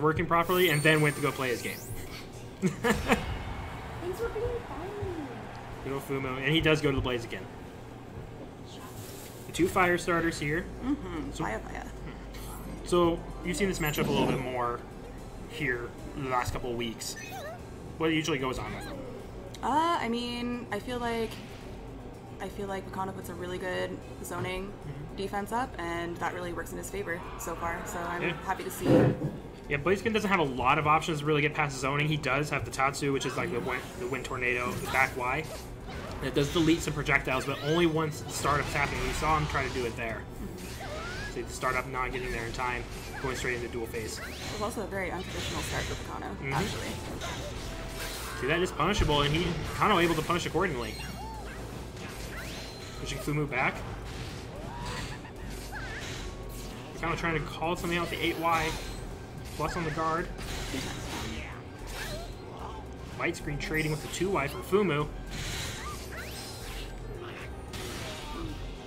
was working properly, and then went to go play his game. Thanks for being. Good old Fumu, and he does go to the Blaze again. The two fire starters here. Mm-hmm. So- Fire, fire. So you've seen this matchup a little bit more here in the last couple of weeks. What usually goes on with them? Uh, I mean, I feel like I feel like Wakanda puts a really good zoning Mm-hmm. defense up, and that really works in his favor so far. So I'm Yeah. happy to see. Yeah, Blaziken doesn't have a lot of options to really get past zoning. He does have the Tatsu, which is like the wind, the wind tornado, the back Y. And it does delete some projectiles, but only once the startup's happening. You saw him try to do it there. See the startup not getting there in time, going straight into duel phase. It was also a very untraditional start for Wakano, Mm-hmm. actually. See, that is punishable, and he kind of able to punish accordingly. Pushing Fumu back. Kind of trying to call something out the 8Y. Plus on the guard. Light screen trading with the 2Y from Fumu.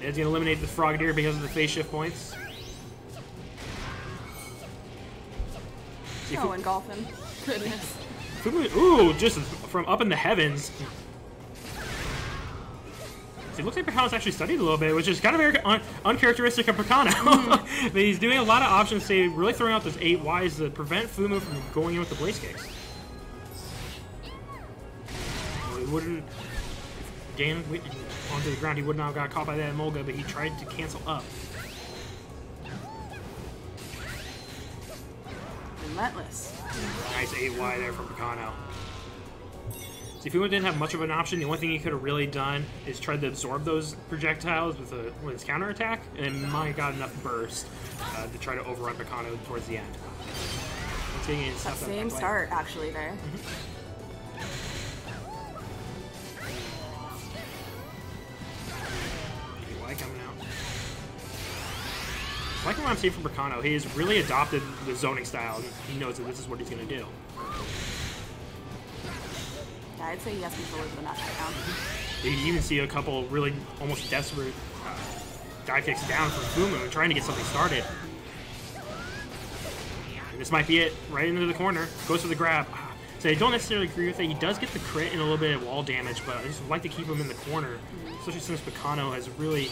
Ed's gonna eliminate the Frogadier because of the phase shift points. Oh, and. Goodness. Fumu, ooh, just from up in the heavens. It looks like Picano's actually studied a little bit, which is kind of very un- uncharacteristic of Picano. but he's doing a lot of options, say, really throwing out those eight Ys to prevent Fumu from going in with the Blaze Kicks. He wouldn't. Again, wi- onto the ground, he would not have got caught by that Emolga, but he tried to cancel up. Relentless. Nice 8Y there from Picano. See, if he didn't have much of an option, the only thing he could have really done is tried to absorb those projectiles with, a, with his counterattack, and might have got enough burst uh, to try to overrun Picano towards the end. Once again, it's That same start, actually, there. Out. I like what I'm seeing from Picano. He has really adopted the zoning style. He knows that this is what he's going to do. I'd say he has control over the match right now. You can even see a couple really almost desperate uh, dive kicks down from Fumu trying to get something started. And this might be it. Right into the corner. Goes for the grab. Ah, So I don't necessarily agree with it. He does get the crit and a little bit of wall damage, but I just like to keep him in the corner, especially since Picano has really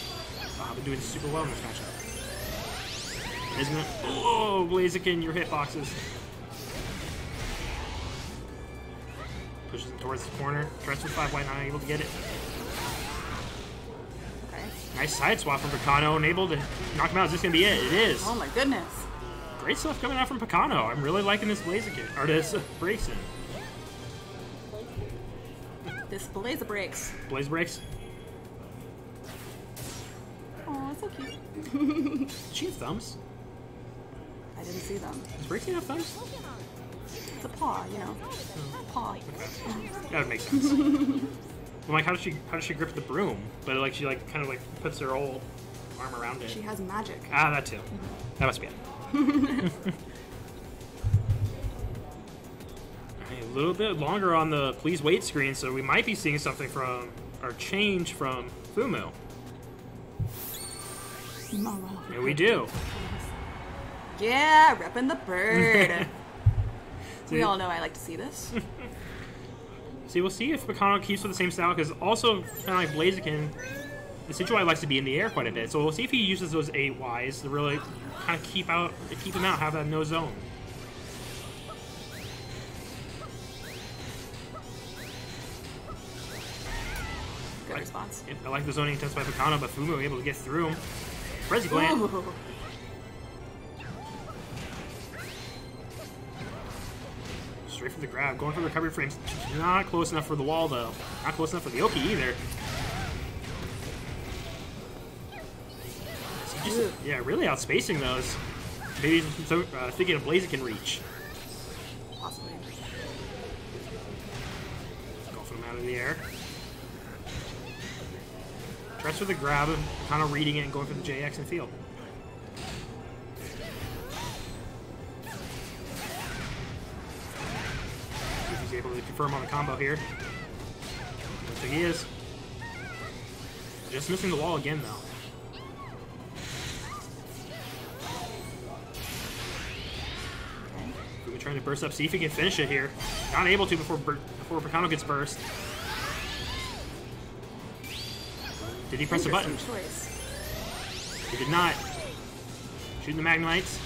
uh, been doing super well in this matchup. Isn't it? Oh, Blaziken, your hitboxes. Pushes him towards the corner. Tries with 5 white, not able to get it. Okay. Nice side swap from Picano, and able to knock him out. Is this going to be it? It is. Oh my goodness. Great stuff coming out from Picano. I'm really liking this Blaziken, or this Braixen. This blazer breaks. Blaze breaks. Oh, so cute. She have thumbs? I didn't see them. Does Braixen have thumbs? It's a paw, you know. Paw. That would make sense. well, like, how does she how does she grip the broom? But like, she like kind of like puts her whole arm around it. She has magic. Ah, that too. That must be it. A little bit longer on the please wait screen, so we might be seeing something from or change from Fumu. And we do. Yeah, repping the bird. we all know I like to see this. See, we'll see if Picano keeps with the same style, because also, kind of like Blaziken, the Decidueye likes to be in the air quite a bit. So we'll see if he uses those eight Ys to really kind of keep out, keep him out, have that no zone. Good response. I like the zoning attempts by Picano, but Fumu able to get through him. Plant. Straight for the grab, going for the recovery frames. Not close enough for the wall, though. Not close enough for the Oki either. Just- yeah, really outspacing those. Maybe so, uh, thinking a Blazer can reach. Possibly. Golfing him out in the air. Tries for the grab, kind of reading it and going for the JX and field. Confirm on the combo here. Looks like he is. Just missing the wall again, though. Fumu trying to burst up, see if he can finish it here. Not able to before before Picano gets burst. Did he press the button? Choice. He did not. Shooting the Magnemites.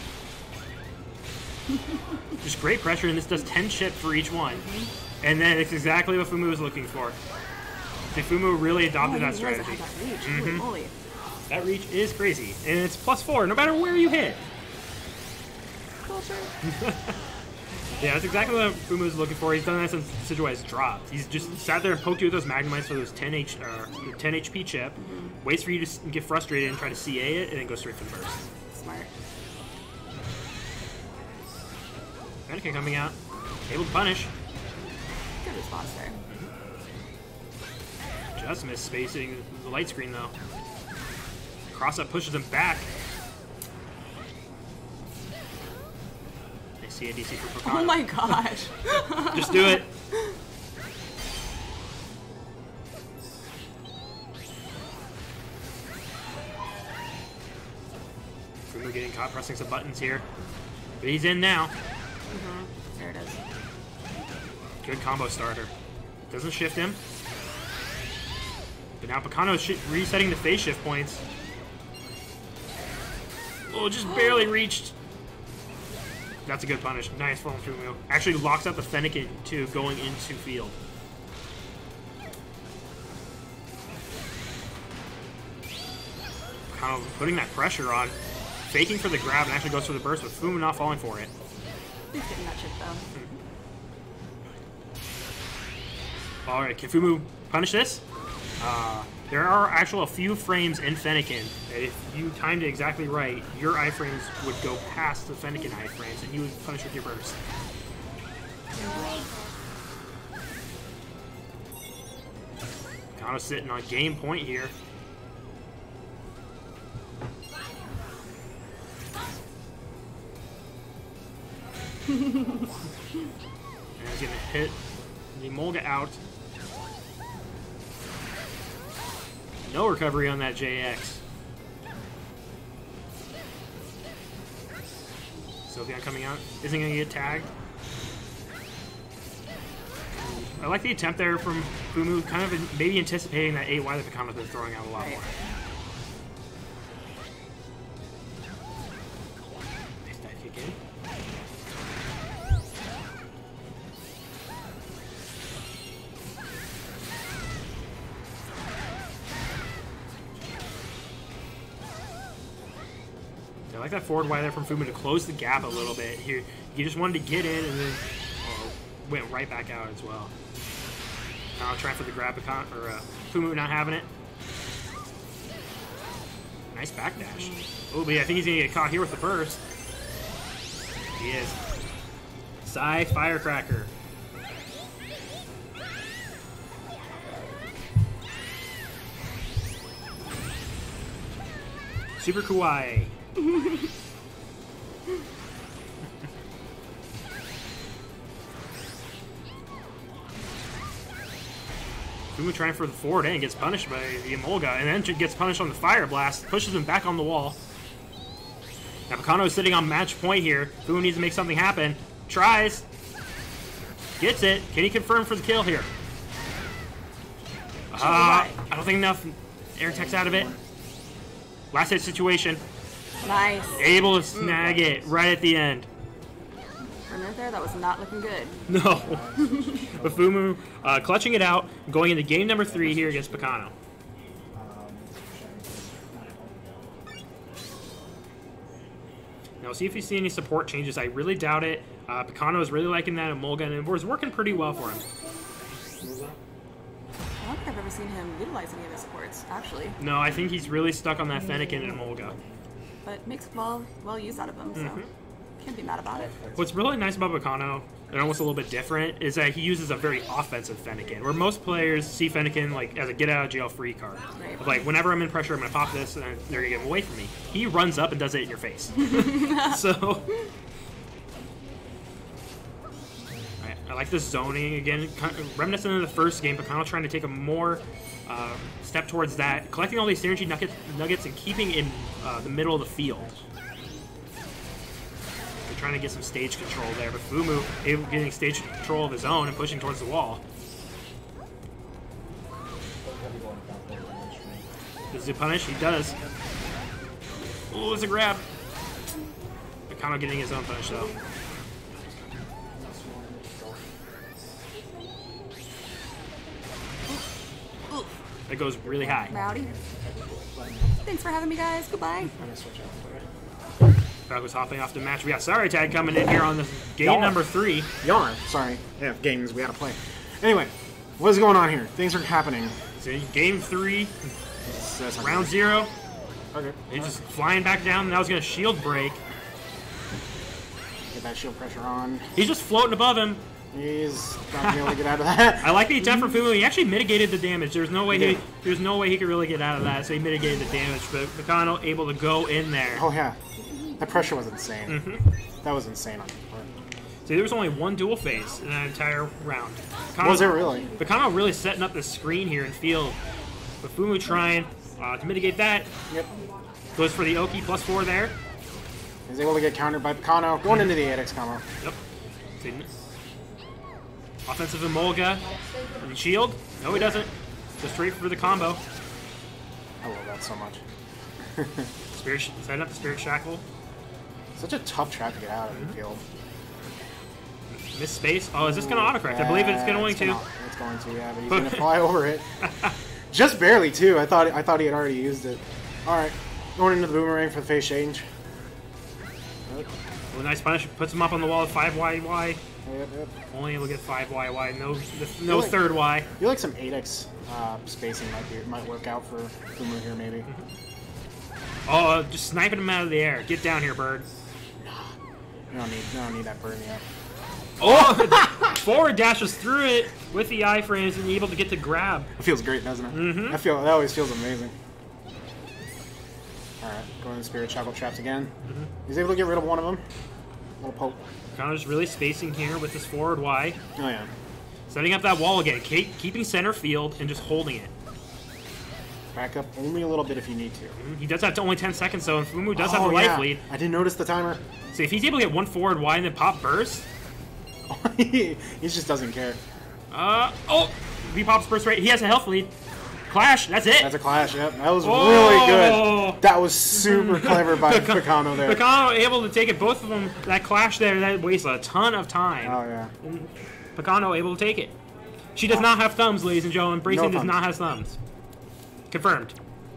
Just great pressure, and this does 10 chip for each one. Mm-hmm. And then it's exactly what Fumu was looking for. See, Fumu really adopted oh, that strategy. that reach. Holy Mhm. moly. That reach is crazy, and it's plus four no matter where you hit. Culture. Yeah, that's exactly what Fumu was looking for. He's done that since Decidueye has dropped. He's just sat there and poked you with those Magnemites for those 10, H, uh, 10 HP chip, waits for you to get frustrated and try to CA it, and then go straight for the burst. Smart. Fennekin coming out, able to punish. Response there. Just missed spacing the light screen though. Cross up pushes him back. Nice CNDC for Picano. Oh my gosh. Just do it. Fumu getting caught pressing some buttons here. But he's in now. There it is. Good combo starter. Doesn't shift him. But now Picano's resetting the phase shift points. Oh, just barely reached. That's a good punish. Nice falling through move. Actually locks out the Fennekin too, going into field. Kind of putting that pressure on. Faking for the grab and actually goes for the burst, with Fumu not falling for it. He's getting that chip though. All right, can Fumu punish this? Uh, there are actual a few frames in Fennekin that if you timed it exactly right, your iframes would go past the Fennekin iframes and you would punish with your burst. Kind of sitting on game point here. And he's gonna hit the Emolga out. No recovery on that JX. Sylveon coming out. Isn't gonna get tagged. I like the attempt there from Fumu, kind of maybe anticipating that 8Y that Picano's been throwing out a lot more. Like that forward wide there from Fumu to close the gap a little bit. Here, he just wanted to get in and then oh, went right back out as well. Now trying for the grab, or uh, Fumu not having it. Nice backdash. Oh, but yeah, I think he's gonna get caught here with the burst. He is. Psy Firecracker. Super Kawaii. Fumu trying for the forward and gets punished by the Emolga, and then gets punished on the Fire Blast, pushes him back on the wall. Now Picano is sitting on match point here. Fumu needs to make something happen. Tries. Gets it. Can he confirm for the kill here? Uh, I don't think enough air techs out of it. Last hit situation. Nice. Able to snag it right at the end. For a minute there, that was not looking good. No. but Fumu uh, clutching it out, going into game number three here against Picano. Now, see if you see any support changes. I really doubt it. Uh, Picano is really liking that Emolga, and it was working pretty well for him. I don't think I've ever seen him utilize any of his supports, actually. No, I think he's really stuck on that Fennekin and Emolga. But makes well well use out of them. so Mm-hmm. can't be mad about it. What's really nice about Picano, and almost a little bit different, is that he uses a very offensive Fennekin, where most players see Fennekin like as a get out of jail free card. Right. Of, Like whenever I'm in pressure, I'm gonna pop this, and they're gonna get him away from me. He runs up and does it in your face. so. I, like the zoning again, kind of reminiscent of the first game, but kind of trying to take a more uh, step towards that, collecting all these synergy nuggets, nuggets and keeping in uh, the middle of the field. They're trying to get some stage control there, but Fumu able getting stage control of his own and pushing towards the wall. Does he punish? He does. Oh, it's a grab. Picano getting his own punish though. That goes really high. Rowdy. Thanks for having me, guys. Goodbye. I'm gonna switch out for it. Falco's hopping off the match. We got Sorry Tag coming in here on the game Yarn. number three. Yarn. Sorry. Yeah, games we gotta play. Anyway, what is going on here? Things are happening. So game three, That's- that's not round good. zero. Okay. He's just flying back down. Now he's gonna shield break. Get that shield pressure on. He's just floating above him. He's not gonna be able to get out of that. I like the attempt from Fumu. He actually mitigated the damage. There's no way he, Yeah. there's no way he could really get out of that. So he mitigated the damage. But Picano able to go in there. Oh yeah, the pressure was insane. Mm-hmm. That was insane on his part. See, there was only one duel phase in that entire round. Picano, Was it really? Picano really setting up the screen here in field. But Fumu trying uh, to mitigate that. Yep. Goes for the Oki plus four there. He's able to get countered by Picano, going into the 8x combo. Yep. Offensive Emolga. Does he shield? No, he doesn't. Just straight for the combo. I love that so much. Spirit, setting up the Spirit Shackle. Such a tough trap to get out Mm-hmm. of the field. Miss space. Oh, is this going to autocorrect? I believe it's going it's to. gonna- It's going to, yeah, but he's gonna fly over it. Just barely too. I thought I thought he had already used it. All right, going into the boomerang for the face change. Well, nice punish. Puts him up on the wall at 5YY. yep, yep. Only able to get 5YY. No, no Really? third Y. You like some 8x uh, spacing might be might work out for Boomer here maybe. Oh, uh, just sniping him out of the air. Get down here, bird. You don't need you don't need that burn yet. Oh! Forward dashes through it with the iframes and able to get the grab. It feels great, doesn't it? Mhm. I feel that always feels amazing. All right, going to Spirit Shackle traps again. Mm-hmm. He's able to get rid of one of them. Little poke. Kind of just really spacing here with his forward Y. Oh yeah. Setting up that wall again. Keep, keeping center field and just holding it. Back up only a little bit if you need to. He does have to only 10 seconds though, and Fumu does have a life yeah. lead. I didn't notice the timer. So if he's able to get one forward Y and then pop burst, he just doesn't care. uh, oh, he pops burst right. He has a health lead. Clash, that's it. That's a clash. Yep, that was Oh! really good. Oh. That was super clever by Picano there. Picano able to take it, both of them. That clash there, that wastes a ton of time. Oh yeah. Picano able to take it. She does not have thumbs, ladies and gentlemen. Braixen No does thumbs. not have thumbs. Confirmed.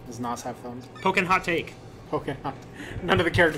Does Nas have thumbs? Poking hot take. Okay. None of the characters